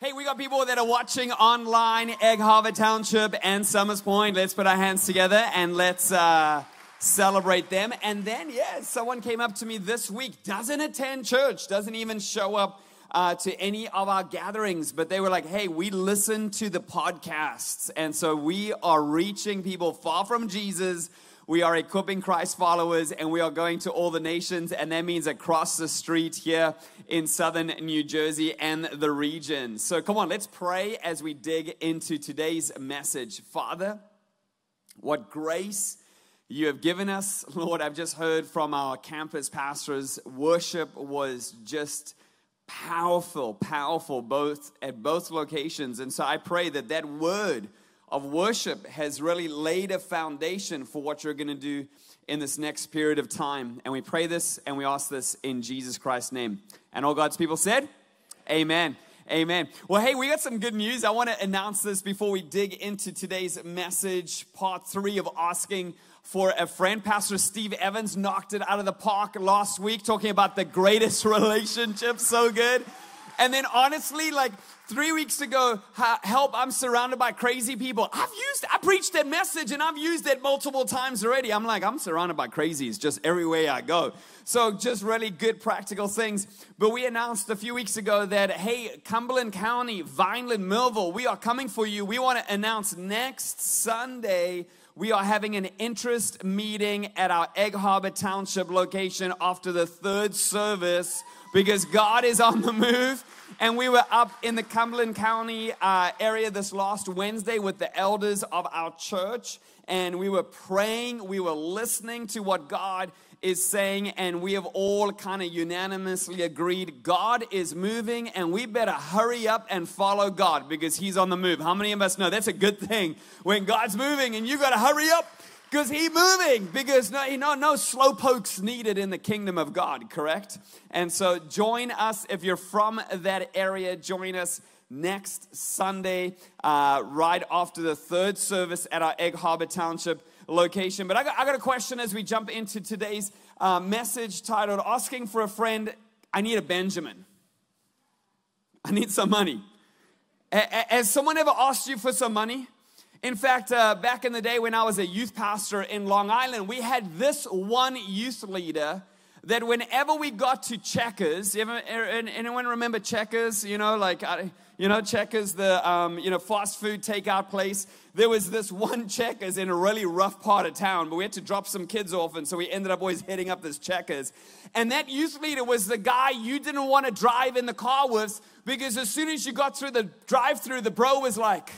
Hey, we got people that are watching online, Egg Harbor Township and Somers Point. Let's put our hands together and let's uh, celebrate them. And then, yeah, someone came up to me this week, doesn't attend church, doesn't even show up uh, to any of our gatherings, but they were like, hey, we listen to the podcasts. And so we are reaching people far from Jesus we are equipping Christ followers and we are going to all the nations, and that means across the street here in southern New Jersey and the region. So come on, let's pray as we dig into today's message. Father, what grace you have given us. Lord, I've just heard from our campus pastors, worship was just powerful, powerful both at both locations. And so I pray that that word of worship has really laid a foundation for what you're going to do in this next period of time. And we pray this and we ask this in Jesus Christ's name. And all God's people said, Amen. Amen. Well, hey, we got some good news. I want to announce this before we dig into today's message, part three of asking for a friend. Pastor Steve Evans knocked it out of the park last week, talking about the greatest relationship. So good. And then honestly, like three weeks ago, help, I'm surrounded by crazy people. I've used, I preached that message and I've used it multiple times already. I'm like, I'm surrounded by crazies just everywhere I go. So just really good practical things. But we announced a few weeks ago that, hey, Cumberland County, Vineland, Millville, we are coming for you. We want to announce next Sunday, we are having an interest meeting at our Egg Harbor Township location after the third service because God is on the move. And we were up in the Cumberland County uh, area this last Wednesday with the elders of our church. And we were praying, we were listening to what God is saying, and we have all kind of unanimously agreed God is moving, and we better hurry up and follow God because He's on the move. How many of us know that's a good thing when God's moving and you got to hurry up because he moving because no, no, no slow pokes needed in the kingdom of God, correct? And so join us if you're from that area. Join us next Sunday, uh, right after the third service at our Egg Harbor Township location. But I got, I got a question as we jump into today's uh, message titled "Asking for a Friend." I need a Benjamin. I need some money. Has someone ever asked you for some money? In fact, uh, back in the day when I was a youth pastor in Long Island, we had this one youth leader that whenever we got to Checkers, er, anyone remember Checkers? You know, like, you know, Checkers, the, um, you know, fast food takeout place. There was this one Checkers in a really rough part of town, but we had to drop some kids off, and so we ended up always hitting up this Checkers. And that youth leader was the guy you didn't want to drive in the car with because as soon as you got through the drive through, the bro was like,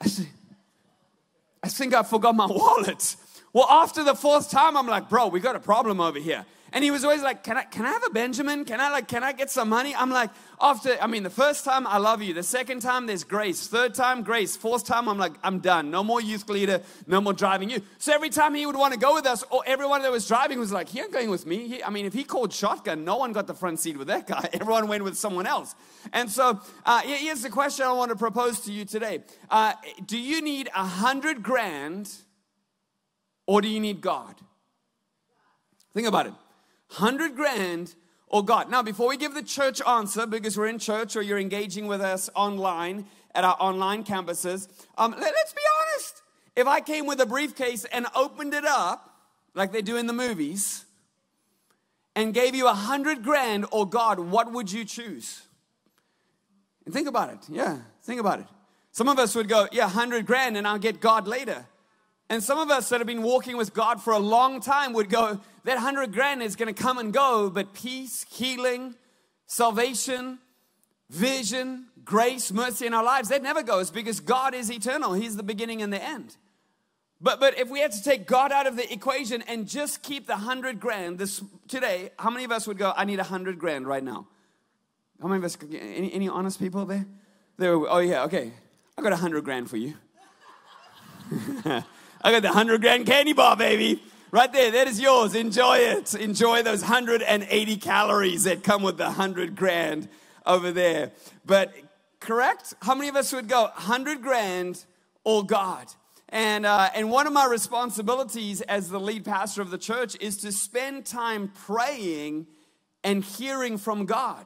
I said, I think I forgot my wallet. Well, after the fourth time, I'm like, bro, we got a problem over here. And he was always like, can I, can I have a Benjamin? Can I like, can I get some money? I'm like, after, I mean, the first time, I love you. The second time, there's grace. Third time, grace. Fourth time, I'm like, I'm done. No more youth leader. No more driving you. So every time he would want to go with us, or everyone that was driving was like, he ain't going with me. He, I mean, if he called shotgun, no one got the front seat with that guy. Everyone went with someone else. And so uh, here's the question I want to propose to you today. Uh, do you need a hundred grand or do you need God? Think about it. 100 grand or God. Now, before we give the church answer, because we're in church or you're engaging with us online at our online campuses, um, let, us be honest. If I came with a briefcase and opened it up, like they do in the movies, and gave you a hundred grand or God, what would you choose? And think about it. Yeah, think about it. Some of us would go, yeah, hundred grand, and I'll get God later. And some of us that have been walking with God for a long time would go, that hundred grand is going to come and go, but peace, healing, salvation, vision, grace, mercy in our lives, that never goes because God is eternal. He's the beginning and the end. But, but if we had to take God out of the equation and just keep the hundred grand this today, how many of us would go, I need a hundred grand right now? How many of us, any, any honest people there? there? Oh yeah, okay. I got a hundred grand for you. I got the 100 grand candy bar, baby. Right there, that is yours. Enjoy it. Enjoy those 180 calories that come with the 100 grand over there. But correct? How many of us would go 100 grand or God? And, uh, and one of my responsibilities as the lead pastor of the church is to spend time praying and hearing from God.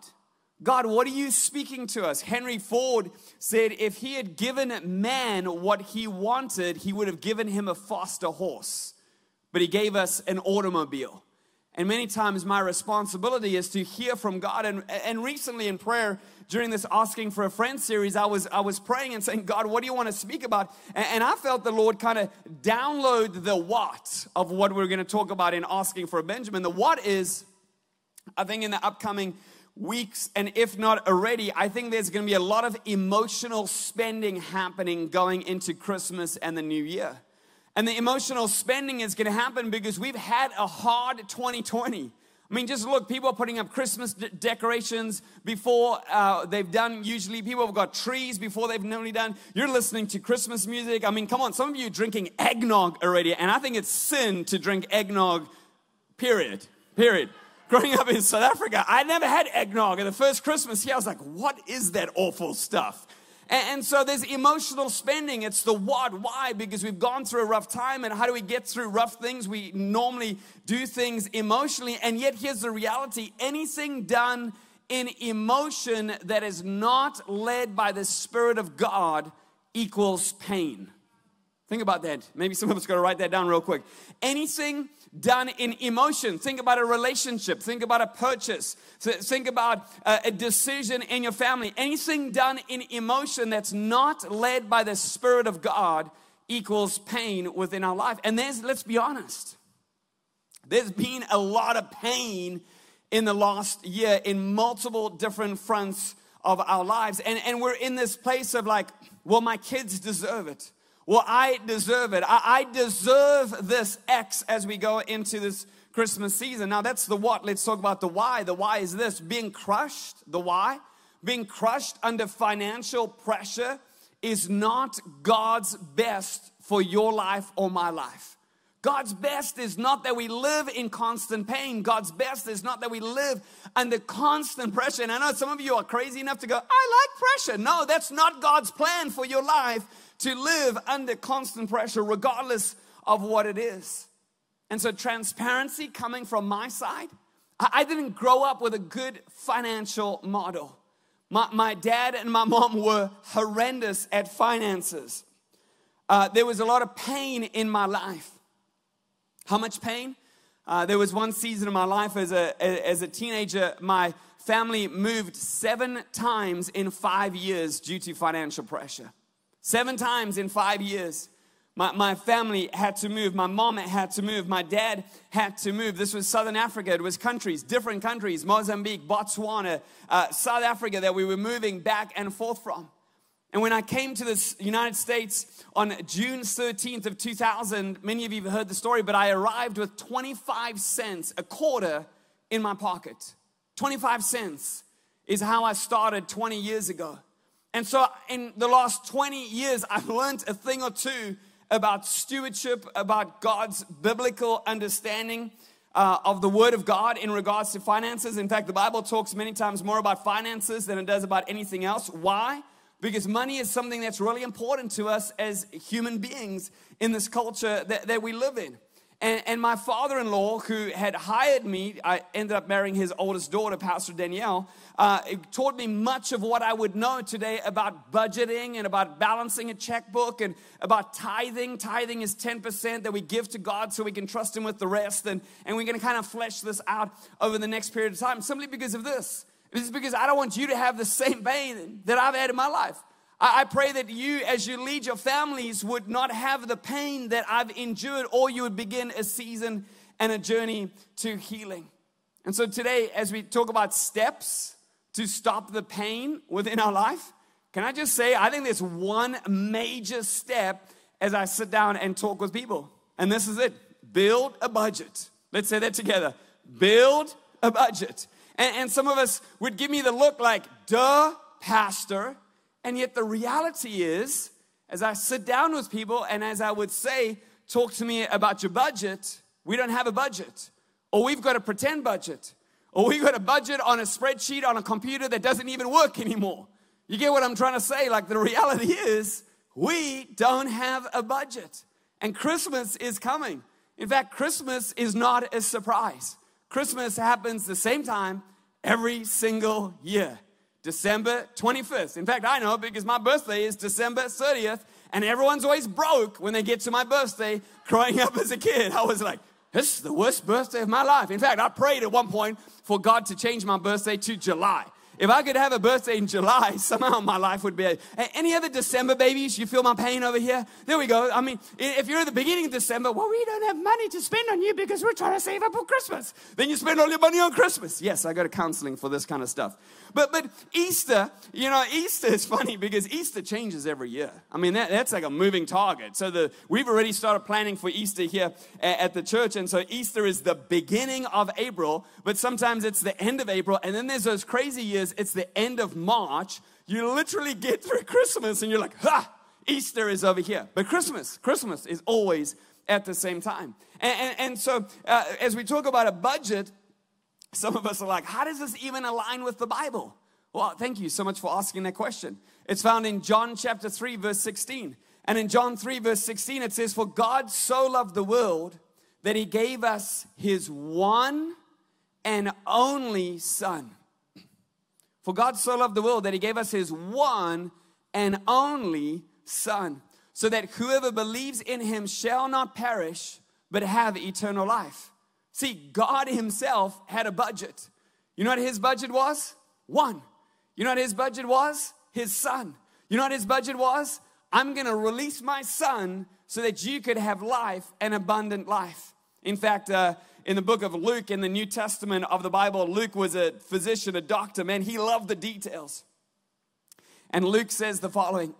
God, what are you speaking to us? Henry Ford said if he had given man what he wanted, he would have given him a faster horse. But he gave us an automobile. And many times my responsibility is to hear from God. And, and recently in prayer, during this asking for a friend series, I was I was praying and saying, God, what do you want to speak about? And, and I felt the Lord kind of download the what of what we're going to talk about in asking for a Benjamin. The what is, I think in the upcoming weeks, and if not already, I think there's going to be a lot of emotional spending happening going into Christmas and the new year. And the emotional spending is going to happen because we've had a hard 2020. I mean, just look, people are putting up Christmas de- decorations before uh, they've done, usually, people have got trees before they've normally done. You're listening to Christmas music. I mean, come on, some of you drinking eggnog already, and I think it's sin to drink eggnog, period. Period. Growing up in South Africa, I never had eggnog. And the first Christmas here, I was like, what is that awful stuff? And, so there's emotional spending. It's the what, why, because we've gone through a rough time. And how do we get through rough things? We normally do things emotionally. And yet, here's the reality anything done in emotion that is not led by the Spirit of God equals pain. Think about that. Maybe some of us got to write that down real quick. Anything done in emotion. Think about a relationship. Think about a purchase. Think about a decision in your family. Anything done in emotion that's not led by the Spirit of God equals pain within our life. And there's, let's be honest, there's been a lot of pain in the last year in multiple different fronts of our lives. And, and we're in this place of like, well, my kids deserve it. Well, I deserve it. I, I deserve this X as we go into this Christmas season. Now, that's the what. Let's talk about the why. The why is this being crushed. The why? Being crushed under financial pressure is not God's best for your life or my life. God's best is not that we live in constant pain. God's best is not that we live under constant pressure. And I know some of you are crazy enough to go, I like pressure. No, that's not God's plan for your life to live under constant pressure, regardless of what it is. And so, transparency coming from my side, I didn't grow up with a good financial model. My, my dad and my mom were horrendous at finances. Uh, there was a lot of pain in my life. How much pain? Uh, there was one season of my life as a, as a teenager, my family moved seven times in five years due to financial pressure. Seven times in five years. My, my family had to move. My mom had to move. My dad had to move. This was Southern Africa. It was countries, different countries Mozambique, Botswana, uh, South Africa that we were moving back and forth from. And when I came to the United States on June 13th of 2000, many of you have heard the story, but I arrived with 25 cents, a quarter in my pocket. 25 cents is how I started 20 years ago. And so, in the last 20 years, I've learned a thing or two about stewardship, about God's biblical understanding uh, of the Word of God in regards to finances. In fact, the Bible talks many times more about finances than it does about anything else. Why? Because money is something that's really important to us as human beings in this culture that, that we live in. And, and my father in law, who had hired me, I ended up marrying his oldest daughter, Pastor Danielle, uh, taught me much of what I would know today about budgeting and about balancing a checkbook and about tithing. Tithing is 10% that we give to God so we can trust Him with the rest. And, and we're going to kind of flesh this out over the next period of time simply because of this. This is because I don't want you to have the same pain that I've had in my life. I pray that you, as you lead your families, would not have the pain that I've endured, or you would begin a season and a journey to healing. And so today, as we talk about steps to stop the pain within our life, can I just say, I think there's one major step as I sit down and talk with people. And this is it build a budget. Let's say that together build a budget. And, and some of us would give me the look like, duh, pastor and yet, the reality is, as I sit down with people and as I would say, talk to me about your budget, we don't have a budget. Or we've got a pretend budget. Or we've got a budget on a spreadsheet on a computer that doesn't even work anymore. You get what I'm trying to say? Like, the reality is, we don't have a budget. And Christmas is coming. In fact, Christmas is not a surprise. Christmas happens the same time every single year. December 25th. In fact, I know because my birthday is December 30th, and everyone's always broke when they get to my birthday. Growing up as a kid, I was like, this is the worst birthday of my life. In fact, I prayed at one point for God to change my birthday to July. If I could have a birthday in July, somehow my life would be. A, any other December babies? You feel my pain over here? There we go. I mean, if you're at the beginning of December, well, we don't have money to spend on you because we're trying to save up for Christmas. Then you spend all your money on Christmas. Yes, I go to counseling for this kind of stuff. But but Easter, you know, Easter is funny because Easter changes every year. I mean, that, that's like a moving target. So the we've already started planning for Easter here at, at the church, and so Easter is the beginning of April, but sometimes it's the end of April, and then there's those crazy years. It's the end of March. You literally get through Christmas, and you're like, ha, Easter is over here. But Christmas, Christmas is always at the same time. And, and, and so, uh, as we talk about a budget, some of us are like, how does this even align with the Bible? Well, thank you so much for asking that question. It's found in John chapter 3, verse 16. And in John 3, verse 16, it says, For God so loved the world that he gave us his one and only Son. For God so loved the world that he gave us his one and only Son, so that whoever believes in him shall not perish, but have eternal life. See, God Himself had a budget. You know what His budget was? One. You know what His budget was? His Son. You know what His budget was? I'm gonna release my Son so that you could have life and abundant life. In fact, uh, in the book of Luke, in the New Testament of the Bible, Luke was a physician, a doctor, man, he loved the details. And Luke says the following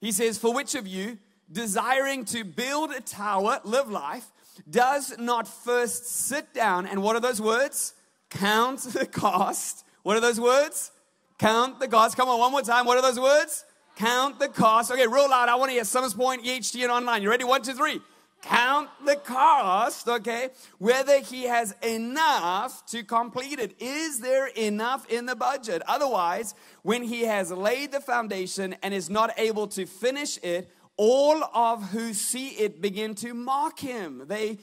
He says, For which of you, desiring to build a tower, live life, does not first sit down and what are those words? Count the cost. What are those words? Count the cost. Come on, one more time. What are those words? Count the cost. Okay, real loud. I want to hear Somers Point, EHT, and online. You ready? One, two, three. Count the cost, okay? Whether he has enough to complete it. Is there enough in the budget? Otherwise, when he has laid the foundation and is not able to finish it, all of who see it begin to mock him. They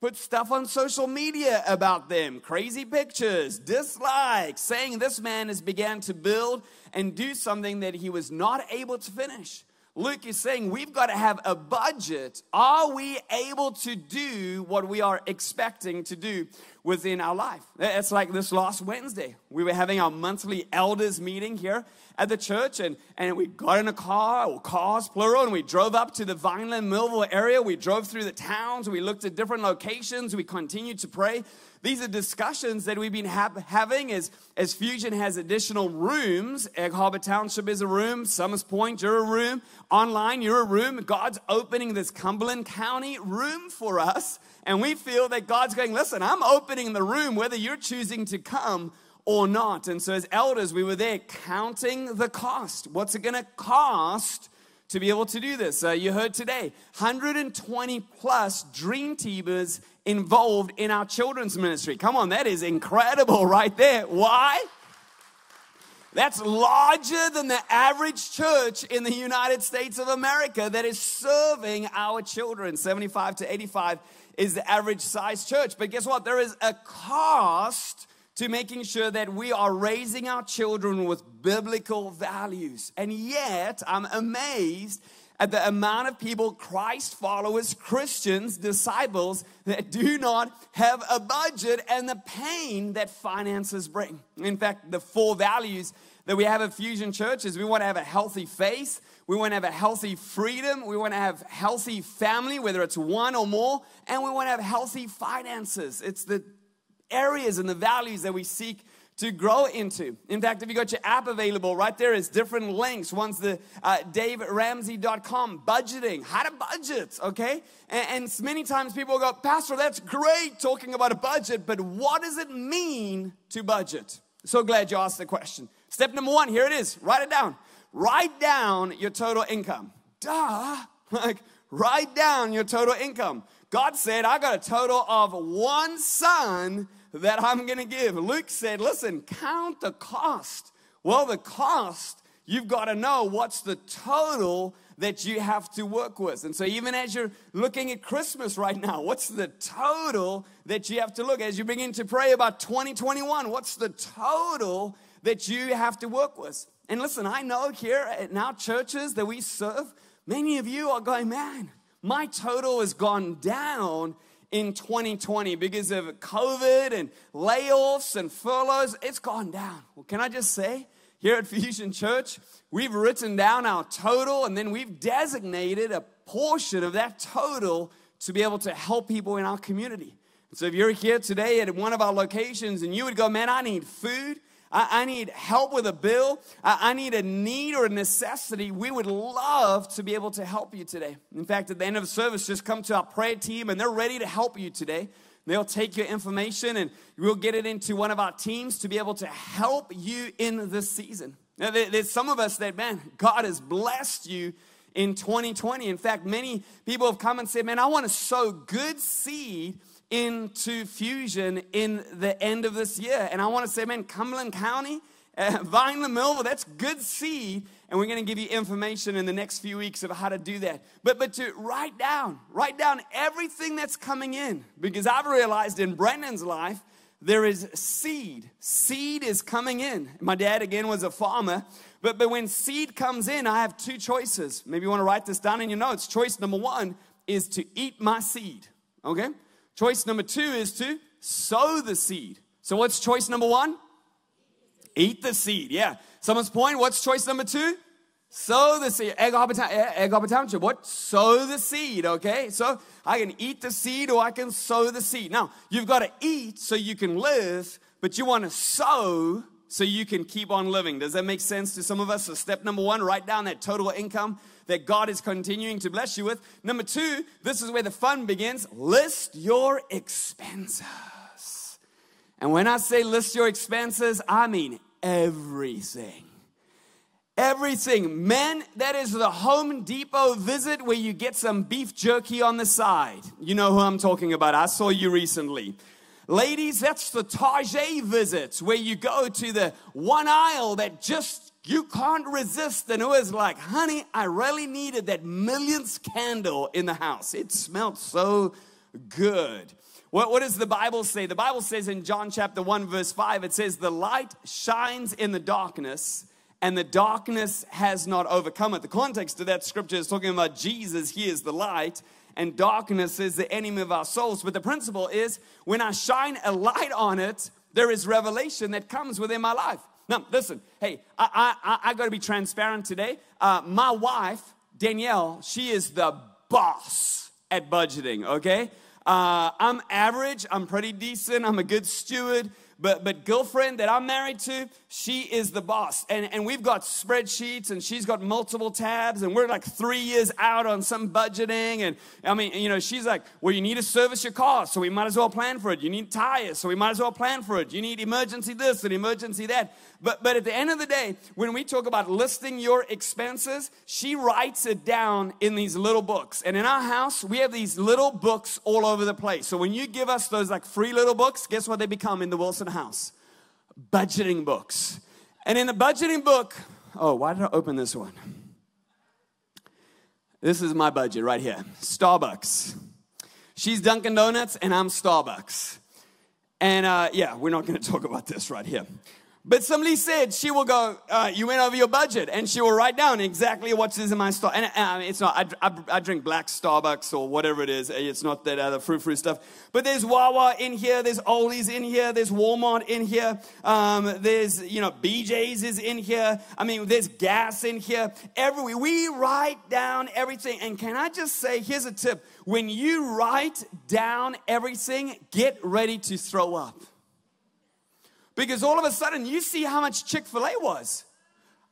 put stuff on social media about them, crazy pictures, dislikes, saying this man has began to build and do something that he was not able to finish. Luke is saying we've got to have a budget. Are we able to do what we are expecting to do within our life? It's like this last Wednesday. We were having our monthly elders meeting here at the church, and, and we got in a car, or cars plural, and we drove up to the Vineland Millville area. We drove through the towns, we looked at different locations, we continued to pray. These are discussions that we've been ha- having as, as Fusion has additional rooms. Egg Harbor Township is a room, Somers Point, you're a room, online, you're a room. God's opening this Cumberland County room for us. And we feel that God's going, listen, I'm opening the room whether you're choosing to come or not. And so, as elders, we were there counting the cost. What's it going to cost to be able to do this? Uh, you heard today 120 plus dream teamers involved in our children's ministry. Come on, that is incredible right there. Why? That's larger than the average church in the United States of America that is serving our children. 75 to 85 is the average size church. But guess what? There is a cost to making sure that we are raising our children with biblical values. And yet, I'm amazed at the amount of people, Christ followers, Christians, disciples, that do not have a budget and the pain that finances bring. In fact, the four values that we have at Fusion Church is we want to have a healthy faith, we want to have a healthy freedom, we want to have healthy family, whether it's one or more, and we want to have healthy finances. It's the areas and the values that we seek to grow into. In fact, if you got your app available, right there is different links. One's the uh, daveramsey.com, budgeting, how to budget, okay? And, and many times people go, Pastor, that's great talking about a budget, but what does it mean to budget? So glad you asked the question. Step number one, here it is. Write it down. Write down your total income. Duh. Like, write down your total income. God said, I got a total of one son that I'm going to give. Luke said, listen, count the cost. Well, the cost, you've got to know what's the total that you have to work with. And so, even as you're looking at Christmas right now, what's the total that you have to look as you begin to pray about 2021? What's the total that you have to work with. And listen, I know here at our churches that we serve, many of you are going, man, my total has gone down in 2020 because of COVID and layoffs and furloughs. It's gone down. Well, can I just say, here at Fusion Church, we've written down our total and then we've designated a portion of that total to be able to help people in our community. So if you're here today at one of our locations and you would go, man, I need food, I, I need help with a bill, I, I need a need or a necessity, we would love to be able to help you today. In fact, at the end of the service, just come to our prayer team and they're ready to help you today. They'll take your information and we'll get it into one of our teams to be able to help you in this season. Now, there's some of us that, man, God has blessed you in 2020. In fact, many people have come and said, man, I want to sow good seed into Fusion in the end of this year. And I want to say, man, Cumberland County, uh, Vineland Millville, that's good seed. And we're going to give you information in the next few weeks of how to do that. But, but to write down, write down everything that's coming in. Because I've realized in Brendon's life, there is seed. Seed is coming in. My dad, again, was a farmer. But, but when seed comes in, I have two choices. Maybe you want to write this down in your notes. Choice number one is to eat my seed. Okay? Choice number two is to sow the seed. So, what's choice number one? Eat the seed. Yeah. Somers Point. What's choice number two? Sow the seed. Egg Township. What? Sow the seed. Okay. So I can eat the seed or I can sow the seed. Now, you've got to eat so you can live, but you want to sow so you can keep on living. Does that make sense to some of us? So, step number one, write down that total income that God is continuing to bless you with. Number two, this is where the fun begins list your expenses. And when I say list your expenses, I mean everything. Everything. Men, that is the Home Depot visit where you get some beef jerky on the side. You know who I'm talking about. I saw you recently. Ladies, that's the Target visits where you go to the one aisle that just you can't resist. And it was like, honey, I really needed that millionth candle in the house. It smelled so good. What, what does the Bible say? The Bible says in John chapter 1, verse 5, it says, The light shines in the darkness, and the darkness has not overcome it. The context of that scripture is talking about Jesus. He is the light, and darkness is the enemy of our souls. But the principle is when I shine a light on it, there is revelation that comes within my life. Now, listen, hey, I, I, I got to be transparent today. Uh, my wife, Danielle, she is the boss at budgeting, okay? Uh, I'm average, I'm pretty decent, I'm a good steward but but girlfriend that I'm married to, she is the boss. And and we've got spreadsheets and she's got multiple tabs and we're like three years out on some budgeting. And I mean, you know, she's like, well, you need to service your car, so we might as well plan for it. You need tires, so we might as well plan for it. You need emergency this and emergency that. But but at the end of the day, when we talk about listing your expenses, she writes it down in these little books. And in our house, we have these little books all over the place. So when you give us those like free little books, guess what they become in the Wilson house? Budgeting books. And in the budgeting book, oh, why did I open this one? This is my budget right here Starbucks. She's Dunkin' Donuts, and I'm Starbucks. And uh, yeah, we're not to talk about this right here. But somebody said she will go, uh, you went over your budget, and she will write down exactly what's in my store. And uh, it's not, I, I, I, drink black Starbucks or whatever it is. It's not that other fruit fruit stuff. But there's Wawa in here, there's Ollie's in here, there's Walmart in here, um, there's, you know, BJ's is in here. I mean, there's gas in here. Every, we write down everything. And can I just say, here's a tip. When you write down everything, get ready to throw up. Because all of a sudden you see how much Chick fil A was.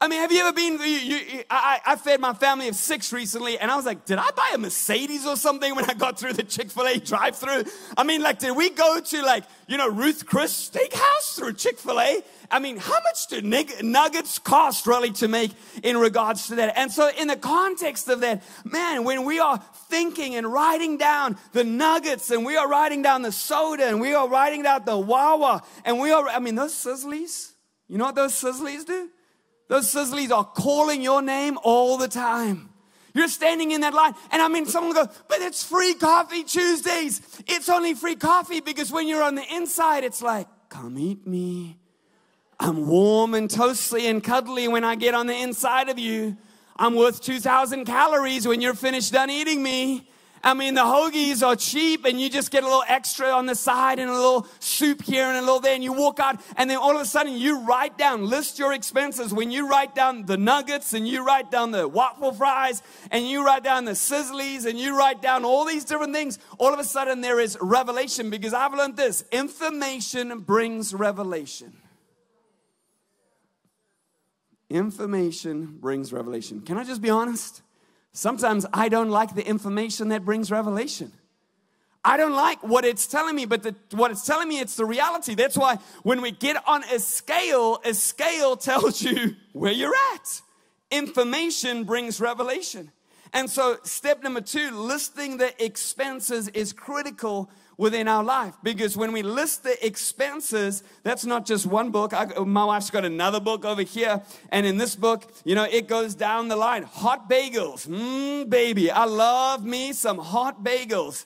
I mean, have you ever been? You, you, I, I, fed my family of six recently, and I was like, did I buy a Mercedes or something when I got through the Chick fil A drive through? I mean, like, did we go to, like, you know, Ruth Chris Steakhouse through Chick fil A? I mean, how much do nuggets cost really to make in regards to that? And so, in the context of that, man, when we are thinking and writing down the nuggets, and we are writing down the soda, and we are writing down the Wawa, and we are, I mean, those sizzlies, you know what those sizzlies do? Those sizzlies are calling your name all the time. You're standing in that line, and I mean, someone go, but it's free coffee Tuesdays. It's only free coffee because when you're on the inside, it's like, come eat me. I'm warm and toasty and cuddly when I get on the inside of you. I'm worth 2,000 calories when you're finished done eating me. I mean, the hoagies are cheap and you just get a little extra on the side and a little soup here and a little there and you walk out and then all of a sudden you write down, list your expenses. When you write down the nuggets and you write down the waffle fries and you write down the sizzlies and you write down all these different things, all of a sudden there is revelation because I've learned this information brings revelation. Information brings revelation. Can I just be honest? Sometimes I don't like the information that brings revelation. I don't like what it's telling me, but the, what it's telling me, it's the reality. That's why when we get on a scale, a scale tells you where you're at. Information brings revelation. And so, step number two, listing the expenses is critical within our life. Because when we list the expenses, that's not just one book. I, my wife's got another book over here. And in this book, you know, it goes down the line. Hot bagels. Mmm, baby. I love me some hot bagels.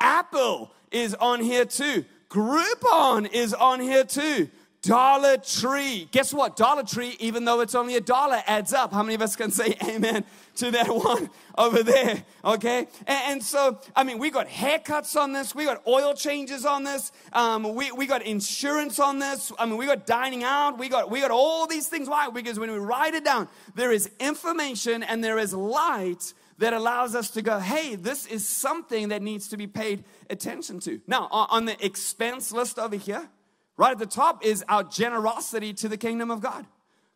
Apple is on here too. Groupon is on here too. Dollar Tree. Guess what? Dollar Tree, even though it's only a dollar, adds up. How many of us can say amen to that one over there? Okay? And, and so, I mean, we got haircuts on this. We got oil changes on this. Um, we, we got insurance on this. I mean, we got dining out. We got, we got all these things. Why? Because when we write it down, there is information and there is light that allows us to go, hey, this is something that needs to be paid attention to. Now, on the expense list over here, Right at the top is our generosity to the kingdom of God.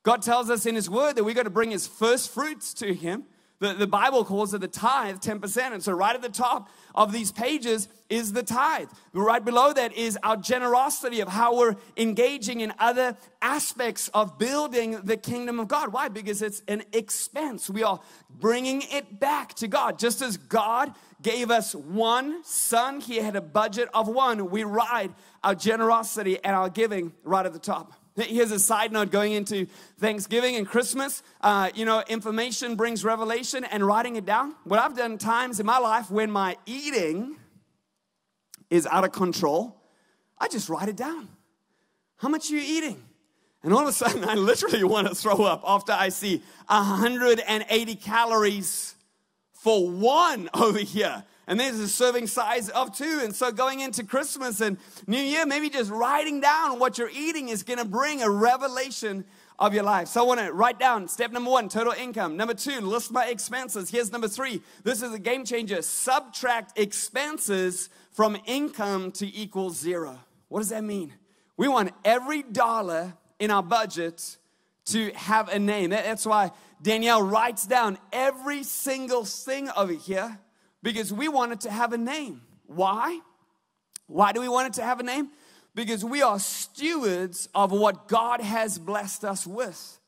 God tells us in His Word that we got to bring His first fruits to Him. The, the Bible calls it the tithe, 10%. And so, right at the top of these pages is the tithe. Right below that is our generosity of how we're engaging in other aspects of building the kingdom of God. Why? Because it's an expense. We are bringing it back to God. Just as God gave us one son, He had a budget of one. We write our generosity and our giving right at the top. Here's a side note going into Thanksgiving and Christmas. Uh, you know, information brings revelation and writing it down. What I've done times in my life when my eating is out of control, I just write it down. How much are you eating? And all of a sudden, I literally want to throw up after I see 180 calories for one over here and there's a serving size of two. And so going into Christmas and New Year, maybe just writing down what you're eating is going to bring a revelation of your life. So I want to write down step number one, total income. Number two, list my expenses. Here's number three. This is a game changer. Subtract expenses from income to equal zero. What does that mean? We want every dollar in our budget to have a name. That's why Danielle writes down every single thing over here because we want it to have a name. Why? Why do we want it to have a name? Because we are stewards of what God has blessed us with.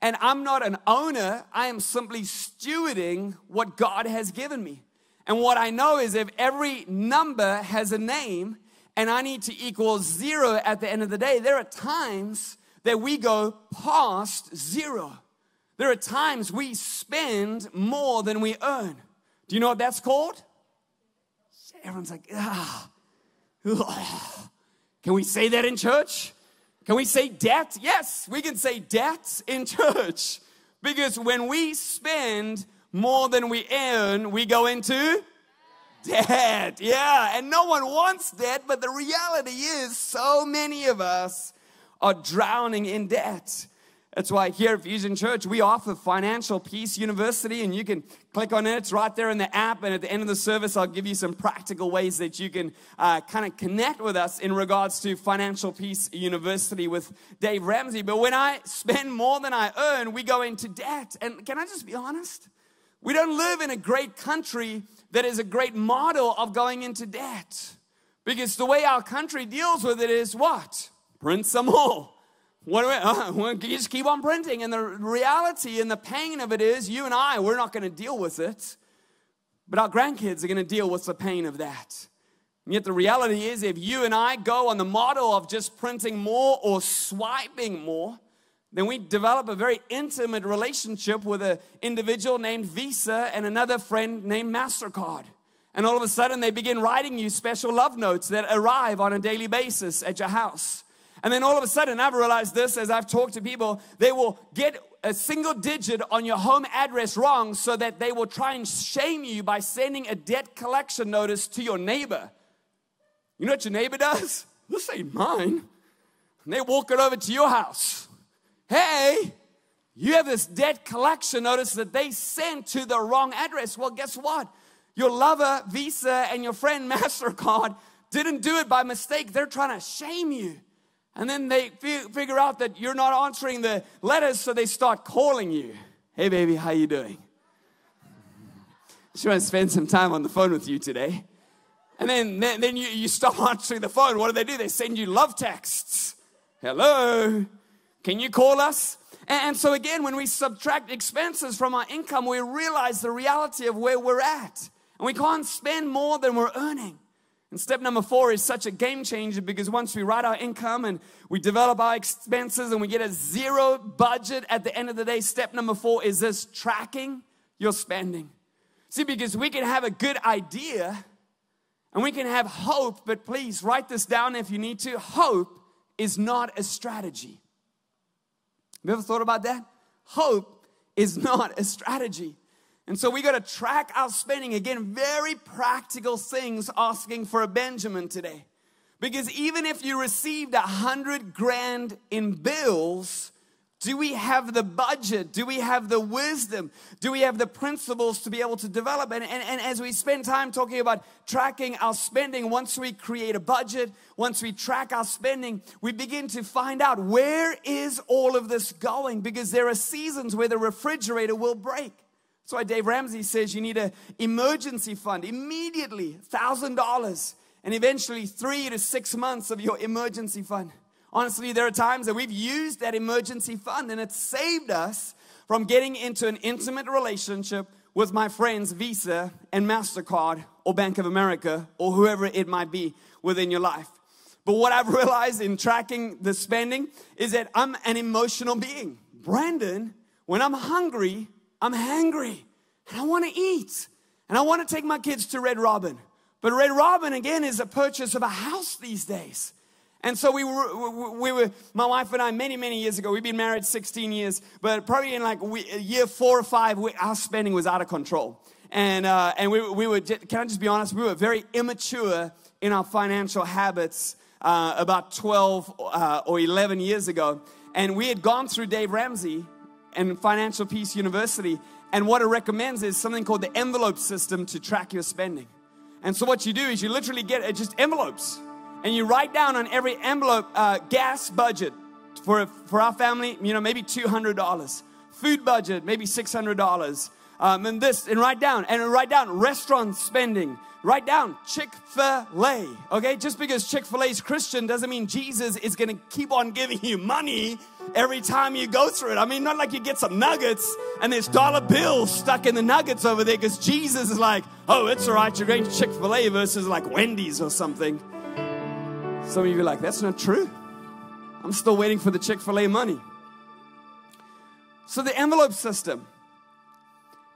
And I'm not an owner, I am simply stewarding what God has given me. And what I know is if every number has a name and I need to equal zero at the end of the day, there are times that we go past zero. There are times we spend more than we earn. Do you know what that's called? Everyone's like, ah. Can we say that in church? Can we say debt? Yes, we can say debt in church. Because when we spend more than we earn, we go into debt. Yeah, and no one wants debt, but the reality is so many of us are drowning in debt. That's why here at Fusion Church, we offer Financial Peace University, and you can click on it. It's right there in the app. And at the end of the service, I'll give you some practical ways that you can uh, kind of connect with us in regards to Financial Peace University with Dave Ramsey. But when I spend more than I earn, we go into debt. And can I just be honest? We don't live in a great country that is a great model of going into debt. Because the way our country deals with it is what? Print some more what do we, uh, just keep on printing. And the reality and the pain of it is, you and I, we're not going to deal with it. But our grandkids are going to deal with the pain of that. And yet the reality is, if you and I go on the model of just printing more or swiping more, then we develop a very intimate relationship with an individual named Visa and another friend named MasterCard. And all of a sudden, they begin writing you special love notes that arrive on a daily basis at your house. And then all of a sudden, I've realized this as I've talked to people, they will get a single digit on your home address wrong so that they will try and shame you by sending a debt collection notice to your neighbor. You know what your neighbor does? This ain't mine. And they walk it over to your house. Hey, you have this debt collection notice that they sent to the wrong address. Well, guess what? Your lover, Visa, and your friend, MasterCard, didn't do it by mistake. They're trying to shame you. And then they figure out that you're not answering the letters, so they start calling you. Hey, baby, how you doing? She wants to spend some time on the phone with you today. And then, then, then you, you stop answering the phone. What do they do? They send you love texts. Hello, can you call us? And so, again, when we subtract expenses from our income, we realize the reality of where we're at. And we can't spend more than we're earning. And step number four is such a game changer because once we write our income and we develop our expenses and we get a zero budget at the end of the day, step number four is this tracking your spending. See, because we can have a good idea and we can have hope, but please write this down if you need to. Hope is not a strategy. Have you ever thought about that? Hope is not a strategy. And so we got to track our spending. Again, very practical things asking for a Benjamin today. Because even if you received a hundred grand in bills, do we have the budget? Do we have the wisdom? Do we have the principles to be able to develop? And, and, and as we spend time talking about tracking our spending, once we create a budget, once we track our spending, we begin to find out where is all of this going? Because there are seasons where the refrigerator will break. That's why Dave Ramsey says you need an emergency fund immediately, $1,000, and eventually three to six months of your emergency fund. Honestly, there are times that we've used that emergency fund and it saved us from getting into an intimate relationship with my friends Visa and MasterCard or Bank of America or whoever it might be within your life. But what I've realized in tracking the spending is that I'm an emotional being. Brendon, when I'm hungry, I'm hungry and I want to eat and I want to take my kids to Red Robin. But Red Robin, again, is a purchase of a house these days. And so we were, we were, my wife and I, many, many years ago, we've been married 16 years, but probably in like year four or five, we, our spending was out of control. And, uh, and we, we were, can I just be honest, we were very immature in our financial habits uh, about 12 uh, or 11 years ago. And we had gone through Dave Ramsey and Financial Peace University. And what it recommends is something called the envelope system to track your spending. And so what you do is you literally get just envelopes and you write down on every envelope uh, gas budget for, for our family, you know, maybe $200. Food budget, maybe $600. Um, and this, and write down, and write down restaurant spending. Write down Chick fil A, okay? Just because Chick fil A is Christian doesn't mean Jesus is gonna keep on giving you money every time you go through it. I mean, not like you get some nuggets and there's dollar bills stuck in the nuggets over there because Jesus is like, oh, it's all right, you're going to Chick fil A versus like Wendy's or something. Some of you are like, that's not true. I'm still waiting for the Chick fil A money. So the envelope system.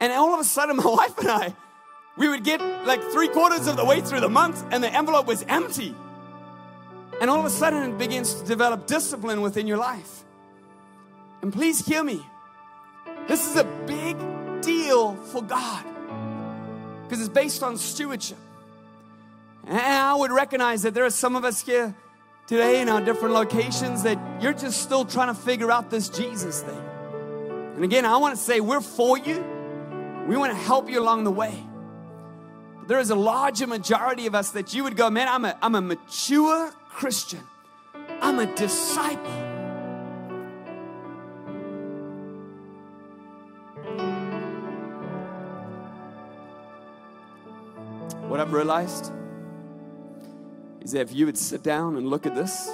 And all of a sudden, my wife and I, we would get like three quarters of the way through the month and the envelope was empty. And all of a sudden, it begins to develop discipline within your life. And please hear me. This is a big deal for God because it's based on stewardship. And I would recognize that there are some of us here today in our different locations that you're just still trying to figure out this Jesus thing. And again, I want to say we're for you. We want to help you along the way. But there is a larger majority of us that you would go, man, I'm a, I'm a mature Christian. I'm a disciple. What I've realized is that if you would sit down and look at this,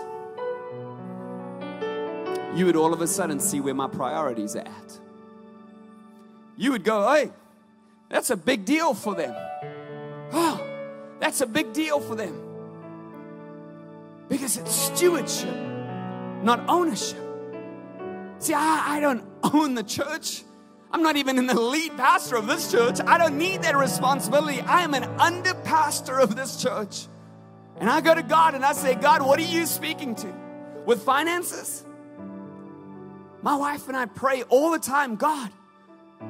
you would all of a sudden see where my priorities are at. You would go, hey, that's a big deal for them. Oh, that's a big deal for them. Because it's stewardship, not ownership. See, I, I don't own the church. I'm not even the lead pastor of this church. I don't need that responsibility. I am an under pastor of this church. And I go to God and I say, God, what are you speaking to? with finances? My wife and I pray all the time God,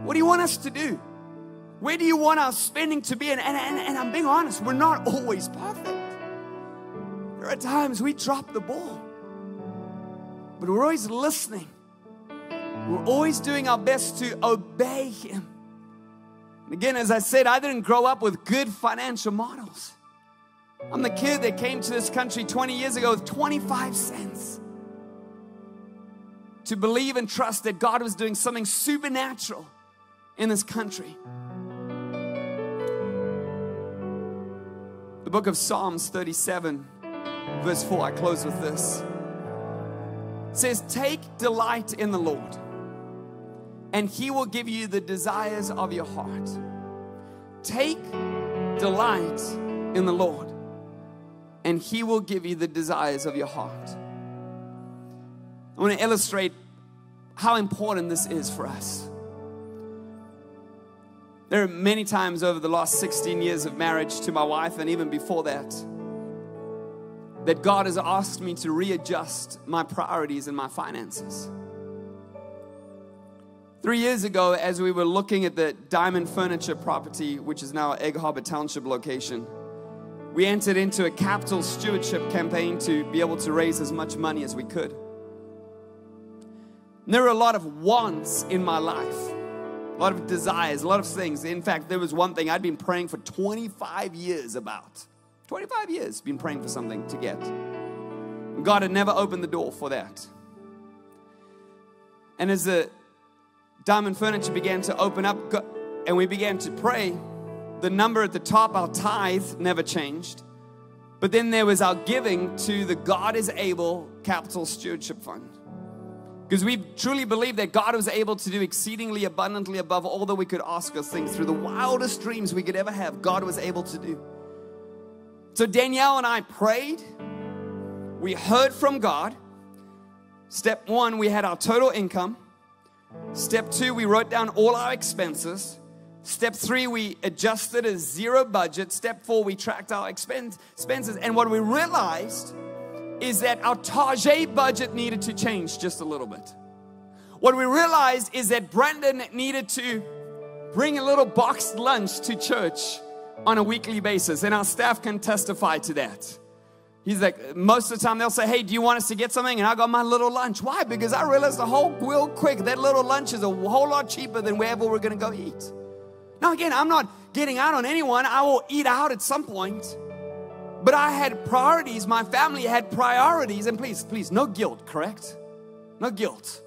what do you want us to do? Where do you want our spending to be? And, and, and, and I'm being honest, we're not always perfect. There are times we drop the ball, but we're always listening. We're always doing our best to obey Him. And again, as I said, I didn't grow up with good financial models. I'm the kid that came to this country 20 years ago with 25 cents to believe and trust that God was doing something supernatural in this country. Book of Psalms 37, verse 4, I close with this. It says, Take delight in the Lord, and he will give you the desires of your heart. Take delight in the Lord, and he will give you the desires of your heart. I want to illustrate how important this is for us. There are many times over the last 16 years of marriage to my wife, and even before that, that God has asked me to readjust my priorities and my finances. Three years ago, as we were looking at the Diamond Furniture property, which is now Egg Harbor Township location, we entered into a capital stewardship campaign to be able to raise as much money as we could. And there were a lot of wants in my life, a lot of desires, a lot of things. In fact, there was one thing I'd been praying for 25 years about. 25 years been praying for something to get. God had never opened the door for that. And as the diamond furniture began to open up and we began to pray, the number at the top, our tithe, never changed. But then there was our giving to the God is Able Capital Stewardship Fund. Because we truly believe that God was able to do exceedingly abundantly above all that we could ask or think through the wildest dreams we could ever have. God was able to do. So Danielle and I prayed. We heard from God. Step one, we had our total income. Step two, we wrote down all our expenses. Step three, we adjusted a zero budget. Step four, we tracked our expenses. And what we realized is that our Target budget needed to change just a little bit. What we realized is that Brendon needed to bring a little boxed lunch to church on a weekly basis, and our staff can testify to that. He's like, most of the time they'll say, Hey, do you want us to get something? And I got my little lunch. Why? Because I realized the whole real quick that little lunch is a whole lot cheaper than wherever we're gonna go eat. Now, again, I'm not getting out on anyone. I will eat out at some point. But I had priorities. My family had priorities. And please, please, no guilt, correct? No guilt.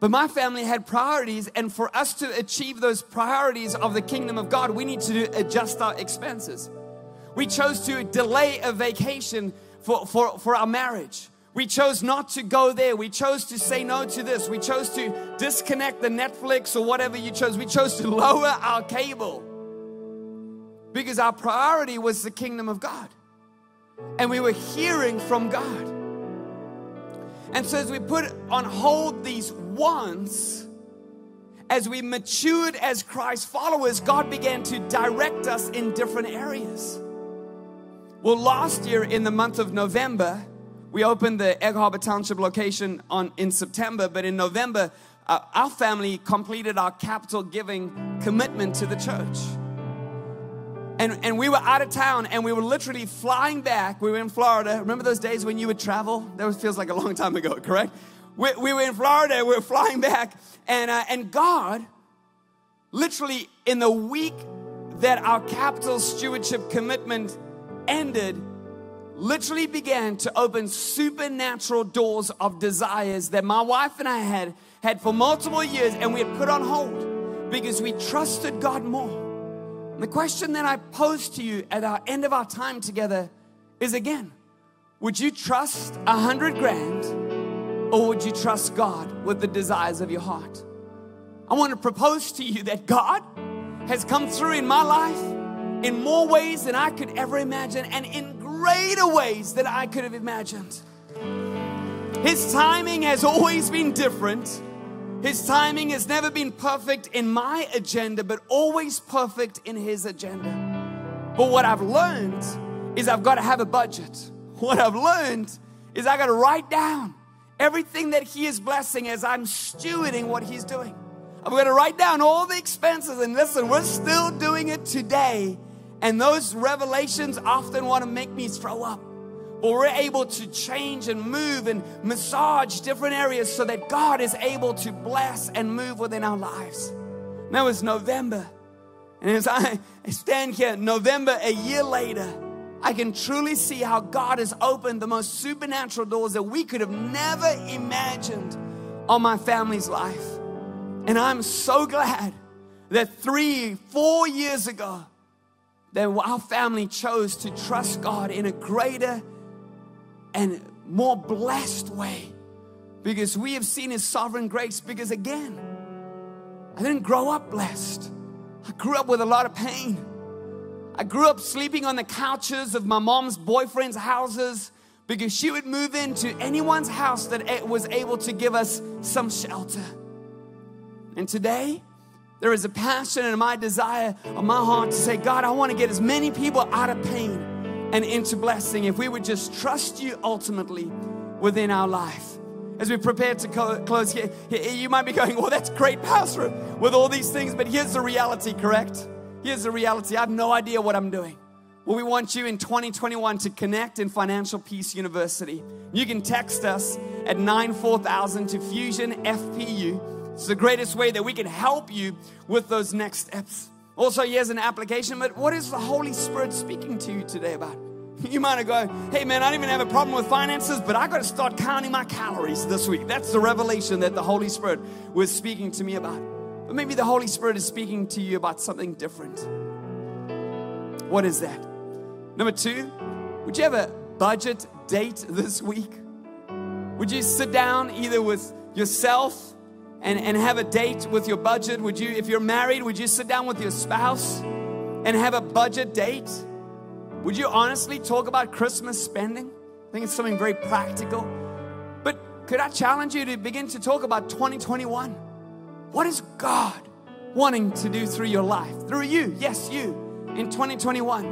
But my family had priorities. And for us to achieve those priorities of the kingdom of God, we need to adjust our expenses. We chose to delay a vacation for, for, for our marriage. We chose not to go there. We chose to say no to this. We chose to disconnect the Netflix or whatever you chose. We chose to lower our cable because our priority was the kingdom of God. And we were hearing from God. And so, as we put on hold these wants, as we matured as Christ followers, God began to direct us in different areas. Well, last year in the month of November, we opened the Egg Harbor Township location on in September, but in November, uh, our family completed our capital giving commitment to the church. And, and we were out of town and we were literally flying back. We were in Florida. Remember those days when you would travel? That feels like a long time ago, correct? We, we were in Florida, we were flying back, and, uh, and God, literally in the week that our capital stewardship commitment ended, literally began to open supernatural doors of desires that my wife and I had had for multiple years and we had put on hold because we trusted God more. The question that I pose to you at our end of our time together is again, would you trust a hundred grand or would you trust God with the desires of your heart? I want to propose to you that God has come through in my life in more ways than I could ever imagine and in greater ways than I could have imagined. His timing has always been different. His timing has never been perfect in my agenda, but always perfect in His agenda. But what I've learned is I've got to have a budget. What I've learned is I got to write down everything that He is blessing as I'm stewarding what He's doing. I'm going to write down all the expenses. And listen, we're still doing it today. And those revelations often want to make me throw up. But we're able to change and move and massage different areas so that God is able to bless and move within our lives. Now it's November. And as I stand here, November, a year later, I can truly see how God has opened the most supernatural doors that we could have never imagined on my family's life. And I'm so glad that three, four years ago, that our family chose to trust God in a greater and more blessed way because we have seen His sovereign grace. Because again, I didn't grow up blessed, I grew up with a lot of pain. I grew up sleeping on the couches of my mom's boyfriend's houses because she would move into anyone's house that was able to give us some shelter. And today, there is a passion and my desire of my heart to say, God, I want to get as many people out of pain and into blessing if we would just trust you ultimately within our life. As we prepare to close here, you might be going, Well, that's great, Pastor, with all these things, but here's the reality, correct? Here's the reality I have no idea what I'm doing. Well, we want you in 2021 to connect in Financial Peace University. You can text us at 94000 to Fusion FPU it's the greatest way that we can help you with those next steps. Also, here's an application, but what is the Holy Spirit speaking to you today about? You might have gone, hey man, I don't even have a problem with finances, but I got to start counting my calories this week. That's the revelation that the Holy Spirit was speaking to me about. But maybe the Holy Spirit is speaking to you about something different. What is that? Number two, would you have a budget date this week? Would you sit down either with yourself and, and have a date with your budget? Would you, if you're married, would you sit down with your spouse and have a budget date? Would you honestly talk about Christmas spending? I think it's something very practical. But could I challenge you to begin to talk about 2021? What is God wanting to do through your life? Through you, yes, you, in 2021.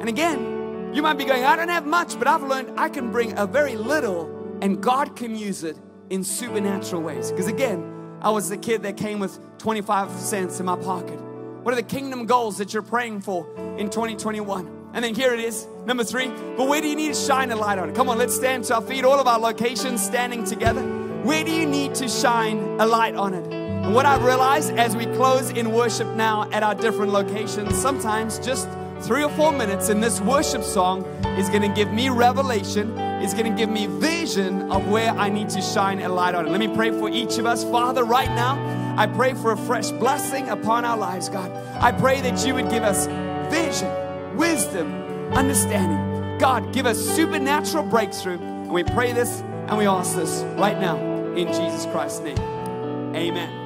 And again, you might be going, I don't have much, but I've learned I can bring a very little and God can use it in supernatural ways. Because again, I was the kid that came with 25 cents in my pocket. What are the kingdom goals that you're praying for in 2021? And then here it is, number three. But where do you need to shine a light on it? Come on, let's stand to our feet. All of our locations standing together. Where do you need to shine a light on it? And what I've realized as we close in worship now at our different locations, sometimes just three or four minutes in this worship song is going to give me revelation, is going to give me vision of where I need to shine a light on. Let me pray for each of us. Father, right now, I pray for a fresh blessing upon our lives, God. I pray that you would give us vision, wisdom, understanding. God, give us supernatural breakthrough. And we pray this and we ask this right now in Jesus Christ's name. Amen.